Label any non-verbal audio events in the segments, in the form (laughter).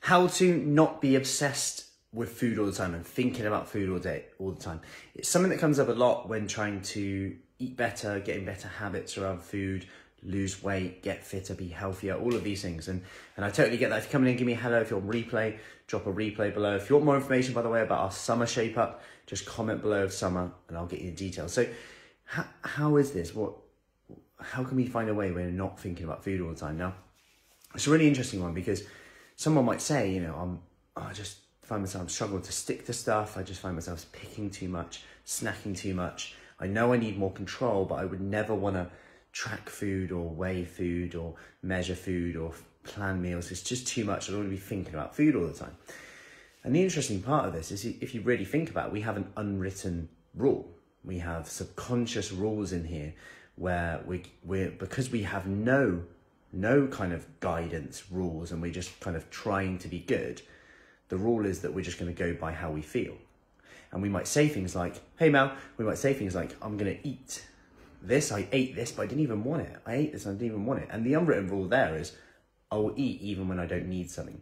how to not be obsessed with food all the time and thinking about food all day, all the time. It's something that comes up a lot when trying to eat better, getting better habits around food, lose weight, get fitter, be healthier, all of these things. And and I totally get that. If you're coming in give me a hello, if you're on replay, drop a replay below. If you want more information, by the way, about our summer shape up, just comment below of summer and I'll get you the details. So how, how is this? What how can we find a way where we're not thinking about food all the time? Now, it's a really interesting one because someone might say, you know, I'm oh, I just find myself struggling to stick to stuff. I just find myself picking too much, snacking too much. I know I need more control, but I would never want to track food or weigh food or measure food or plan meals. It's just too much. I don't want to be thinking about food all the time. And the interesting part of this is if you really think about it, we have an unwritten rule. We have subconscious rules in here where we we're because we have no no kind of guidance rules and we're just kind of trying to be good, the rule is that we're just going to go by how we feel. And we might say things like, hey Mel, we might say things like, I'm going to eat this, I ate this, but I didn't even want it. I ate this, I didn't even want it. And the unwritten rule there is, I'll eat even when I don't need something.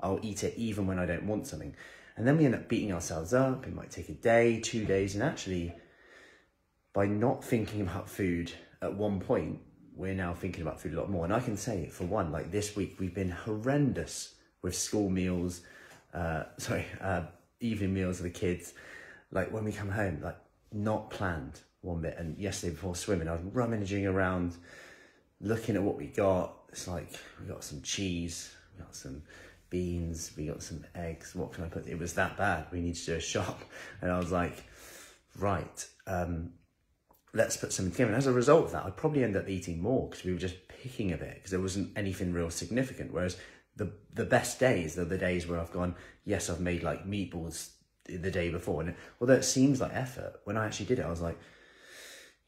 I'll eat it even when I don't want something. And then we end up beating ourselves up. It might take a day, two days, and actually, by not thinking about food at one point, we're now thinking about food a lot more. And I can say, for one, like this week, we've been horrendous with school meals, uh, (laughs) sorry, uh, evening meals for the kids. Like when we come home, like not planned one bit. And yesterday before swimming, I was rummaging around, looking at what we got. It's like we got some cheese, we got some beans, we got some eggs. What can I put? It was that bad. We need to do a (laughs) shop. And I was like, right, um, let's put something together. And as a result of that, I'd probably end up eating more because we were just picking a bit because there wasn't anything real significant. Whereas the the best days are the days where I've gone, yes, I've made like meatballs the day before. And although it seems like effort, when I actually did it, I was like,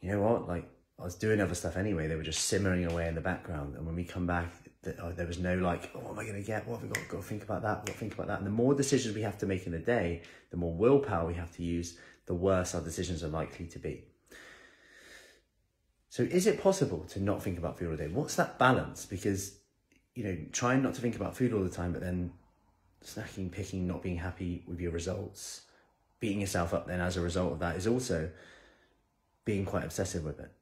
you know what? Like I was doing other stuff anyway. They were just simmering away in the background. And when we come back, oh, there was no like, oh, what am I going to get? What have we got? Got to think about that. What think about that? And the more decisions we have to make in a day, the more willpower we have to use, the worse our decisions are likely to be. So is it possible to not think about food all day? What's that balance? Because, you know, trying not to think about food all the time, but then snacking, picking, not being happy with your results, beating yourself up then as a result of that is also being quite obsessive with it.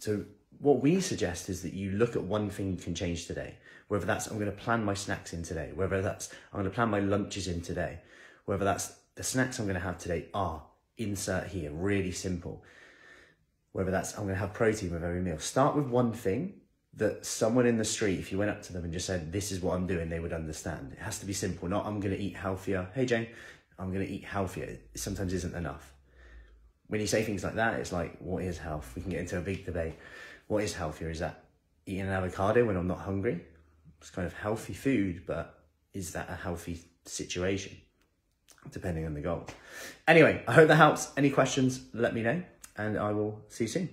So what we suggest is that you look at one thing you can change today, whether that's I'm going to plan my snacks in today, whether that's I'm going to plan my lunches in today, whether that's the snacks I'm going to have today are insert here, really simple whether that's I'm going to have protein with every meal. Start with one thing that someone in the street, if you went up to them and just said, This is what I'm doing, they would understand. It has to be simple, not I'm going to eat healthier. Hey, Jane, I'm going to eat healthier. It sometimes isn't enough. When you say things like that, it's like, What is health? We can get into a big debate. What is healthier? Is that eating an avocado when I'm not hungry? It's kind of healthy food, but is that a healthy situation? Depending on the goal. Anyway, I hope that helps. Any questions, let me know and I will see you soon.